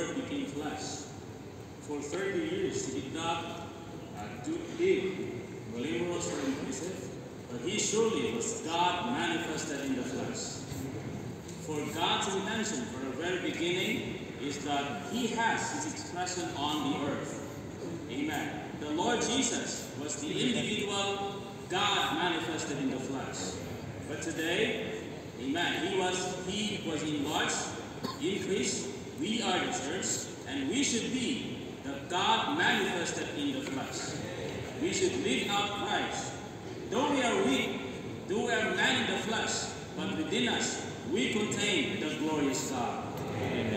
Word became flesh, for 30 years he did not uh, do big, glamorous, or impressive, but he surely was God manifested in the flesh. For God's intention from the very beginning is that he has his expression on the earth. Amen. The Lord Jesus was the individual God manifested in the flesh. But today, amen, he was he was enlarged, increased. We are church, and we should be the God manifested in the flesh. We should live out Christ. Though we are weak, though we are man in the flesh, but within us we contain the glorious God. Amen.